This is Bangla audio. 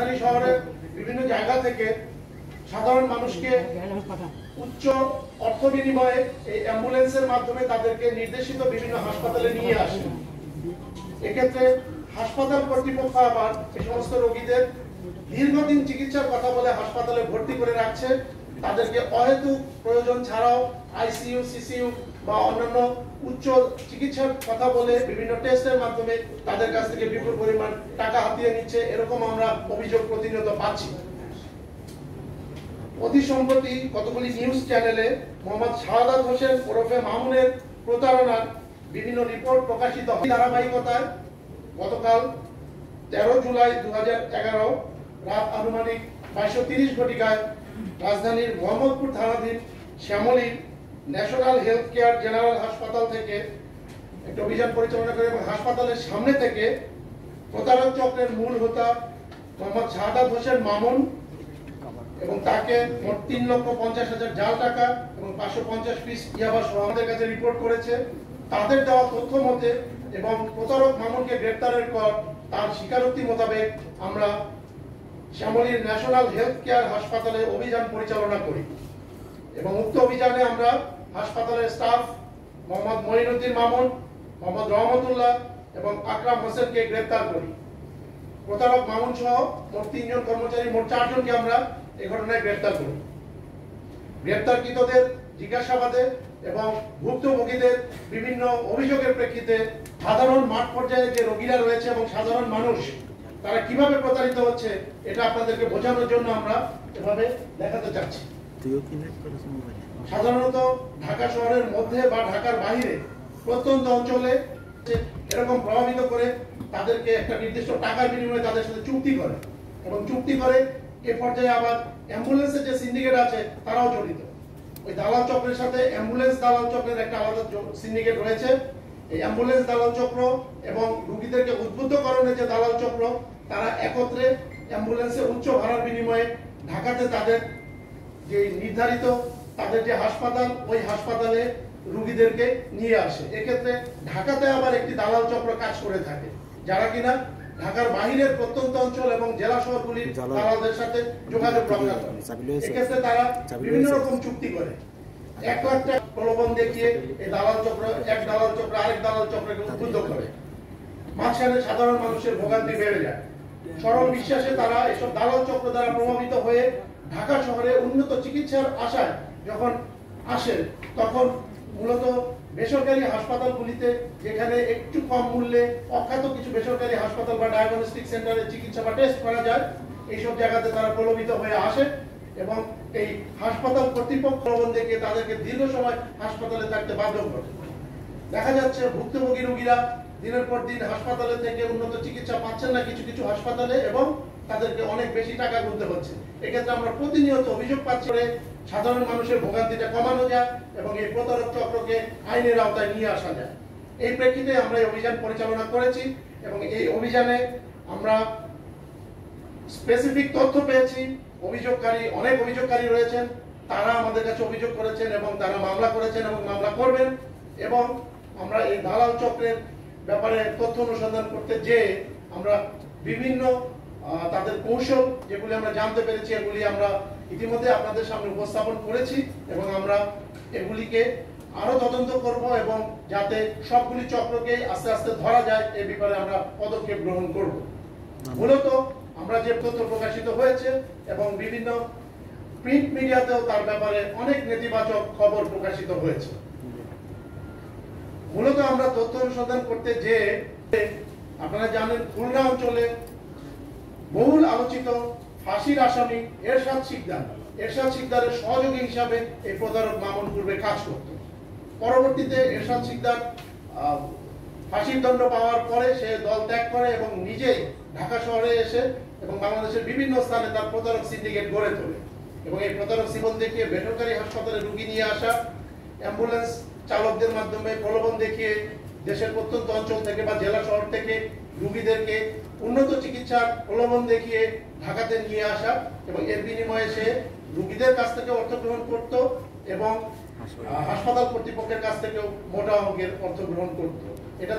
রাজধানী শহরের বিভিন্ন জায়গা থেকে সাধারণ মানুষকে উচ্চ অর্থ বিনিময়ে এই অ্যাম্বুলেন্সের মাধ্যমে তাদেরকে নির্দেশিত বিভিন্ন হাসপাতালে নিয়ে আসে। এক্ষেত্রে হাসপাতাল কর্তৃপক্ষ আবার এই সমস্ত রোগীদের দীর্ঘদিন চিকিৎসার কথা বলে হাসপাতালে ভর্তি করে রাখছে। তাদেরকে অহেতুক প্রয়োজন ছাড়াও আইসিইউ, সিসিইউ বা অন্যান্য উচ্চ চিকিৎসার কথা বলে বিভিন্ন টেস্টের মাধ্যমে তাদের কাছ থেকে বিপুল পরিমাণ টাকা হাতিয়ে নিচ্ছে, এরকম আমরা অভিযোগ প্রতিনিয়ত পাচ্ছি। অতি সম্প্রতি কতগুলি নিউজ চ্যানেলে মোহাম্মদ শাহাদাত হোসেন ওরফে মামুনের প্রতারণার বিভিন্ন রিপোর্ট প্রকাশিত হয়। ধারাবাহিকতায় গতকাল তেরো জুলাই দু হাজার এগারো রাত আনুমানিক বাইশশো তিরিশ ঘটিকায় রাজধানীর মোহাম্মদপুর থানাধীন শ্যামলীর ন্যাশনাল হেলথ কেয়ার জেনারেল হাসপাতাল থেকে একটা অভিযান পরিচালনা করে এবং হাসপাতালের সামনে থেকে প্রতারক চক্রের মূল হোতা মোহাম্মদ শাহাদাত হোসেন মামুন এবং তাকে মোট তিন লক্ষ পঞ্চাশ হাজার জাল টাকা এবং পাঁচশো পঞ্চাশ পিস ইয়াবা সহ আমাদের কাছে রিপোর্ট করেছে। তাদের দেওয়া তথ্য মতে এবং প্রতারক মামুনকে গ্রেপ্তারের পর তার স্বীকারোক্তি মোতাবেক আমরা শ্যামলীর ন্যাশনাল হেলথ কেয়ার হাসপাতালে অভিযান পরিচালনা করি। এবং উক্ত অভিযানে আমরা হাসপাতালের স্টাফ মোহাম্মদ মঈনুদ্দিন মামুন মোহাম্মদ রহমতুল্লাহ এবং আকরাম হোসেনকে গ্রেপ্তার করি। প্রতারক মামুন সহ মোট তিনজন কর্মচারী মোট চারজনকে আমরা এই ঘটনায় গ্রেপ্তার করি। গ্রেপ্তারকৃতদের জিজ্ঞাসাবাদে এবং ভুক্তভোগীদের বিভিন্ন অভিযোগের প্রেক্ষিতে সাধারণ মাঠ পর্যায়ে যে রোগীরা রয়েছে এবং সাধারণ মানুষ তারা কীভাবে প্রতারিত হচ্ছে এটা আপনাদেরকে বোঝানোর জন্য আমরা এভাবে দেখাতে চাচ্ছি। সাধারণত ঢাকা শহরের মধ্যে বা ঢাকার বাইরে প্রত্যন্ত অঞ্চলে এরকম প্রভাবিত করে তাদেরকে একটা নির্দিষ্ট টাকার বিনিময়ে তাদের সাথে চুক্তি করে। এবং চুক্তি করে এ পর্যায়ে আবার অ্যাম্বুলেন্সের যে সিন্ডিকেট আছে, তারাও জড়িত। ওই দালাল চক্রের সাথে অ্যাম্বুলেন্স দালাল চক্রের একটা আলাদা সিন্ডিকেট রয়েছে। এই অ্যাম্বুলেন্স দালাল চক্র এবং রুগীদেরকে উদ্বুদ্ধকরণের যে দালাল চক্র, তারা একত্রে অ্যাম্বুলেন্সের উচ্চ ভাড়ার বিনিময়ে ঢাকাতে তাদের যে নির্ধারিত তাদের যে হাসপাতাল ওই হাসপাতালে রুগীদেরকে নিয়ে আসে। এক্ষেত্রে ঢাকাতে আবার একটি দালাল চক্র কাজ করে থাকে যারা কিনা ঢাকার বাহিরের প্রত্যন্ত অঞ্চল এবং জেলা শহরগুলির দালালদের সাথে যোগাযোগ রক্ষা করে। এক্ষেত্রে তারা বিভিন্ন রকম চুক্তি করে। এক লাখ টাকা প্রলোভন দেখিয়ে এই দালাল চক্র এক দালাল চক্র আরেক দালাল চক্রকে উদ্বুদ্ধ করে। মাঝখানে সাধারণ মানুষের ভোগান্তি বেড়ে যায়। সরল বিশ্বাসে তারা এসব দালাল চক্র দ্বারা প্রভাবিত হয়ে ঢাকা শহরে উন্নত চিকিৎসার আশায় যখন আসেন, তখন মূলত বেসরকারি হাসপাতালগুলিতে যেখানে একটু কম মূল্যে অখ্যাত কিছু বেসরকারি হাসপাতাল বা ডায়াগনস্টিক সেন্টারে চিকিৎসা বা টেস্ট করা যায়, এইসব জায়গাতে তারা প্রলোভিত হয়ে আসে এবং এই হাসপাতাল কর্তৃপক্ষ দেখে তাদেরকে দীর্ঘ সময় হাসপাতালে থাকতে বাধ্য করে। দেখা যাচ্ছে ভুক্তভোগী রোগীরা দিনের পর দিন হাসপাতালে থেকে উন্নত চিকিৎসা পাচ্ছেন না কিছু কিছু হাসপাতালে এবং তাদেরকে অনেক বেশি টাকা গুনতে হচ্ছে। এক্ষেত্রে আমরা প্রতিনিয়ত অভিযোগ পাচ্ছি সাধারণ মানুষের ভোগান্তিটা কমানো যায় এবং এই প্রতারক চক্রকে আইনের আওতায় নিয়ে আসা যায় এই প্রেক্ষিতে আমরা এই অভিযান পরিচালনা করেছি এবং এই অভিযানে আমরা স্পেসিফিক তথ্য পেয়েছি। অভিযোগকারী, অনেক অভিযোগকারী রয়েছেন। তারা আমাদের কাছে অভিযোগ করেছেন এবং তারা মামলা করেছেন এবং মামলা করবেন এবং আমরা এই দালাল চক্রের ব্যাপারে তথ্য অনুসন্ধান করতে যে আমরা বিভিন্ন তাদের কৌশল যেগুলি আমরা জানতে পেরেছি এগুলি আমরা ইতিমধ্যে আপনাদের সামনে উপস্থাপন করেছি এবং আমরা এগুলিকে আরও তদন্ত করব এবং যাতে সবগুলি চক্রকে আস্তে আস্তে ধরা যায় এ ব্যাপারে আমরা পদক্ষেপ গ্রহণ করব। মূলত আমরা যে তথ্য প্রকাশিত হয়েছে এবং বিভিন্ন প্রিন্ট মিডিয়াতেও তার ব্যাপারে অনেক নেতিবাচক খবর প্রকাশিত হয়েছে। মূলত আমরা তথ্য অনুসন্ধান করতে যে আপনারা জানেন খুলনা অঞ্চলে বহুল আলোচিত ফাঁসির আসামি এরশাদ শিকদার। এরশাদ শিকদারের সহযোগী হিসাবে এই প্রতারক মামুন পূর্বে কাজ করত। পরবর্তীতে এরশাদ শিকদার আহ, ফাঁসির দণ্ড পাওয়ার পরে সে দল ত্যাগ করে এবং নিজে ঢাকা শহরে এসে এবং বাংলাদেশের বিভিন্ন স্থানে তার প্রতারক সিন্ডিকেট গড়ে তোলে। এবং এই প্রতারক জীবন দেখিয়ে বেসরকারি হাসপাতালে রুগী নিয়ে আসা অ্যাম্বুলেন্স চালকদের মাধ্যমে প্রলোভন দেখিয়ে দেশের প্রত্যন্ত অঞ্চল থেকে বা জেলা শহর থেকে রুগীদেরকে উন্নত চিকিৎসার প্রলোভন দেখিয়ে ঢাকাতে নিয়ে আসা এবং এর বিনিময়ে সে রুগীদের কাছ থেকে অর্থ গ্রহণ করত এবং হাসপাতাল কর্তৃপক্ষের কাছ থেকেও মোটা অঙ্কের অর্থ গ্রহণ করত। এটা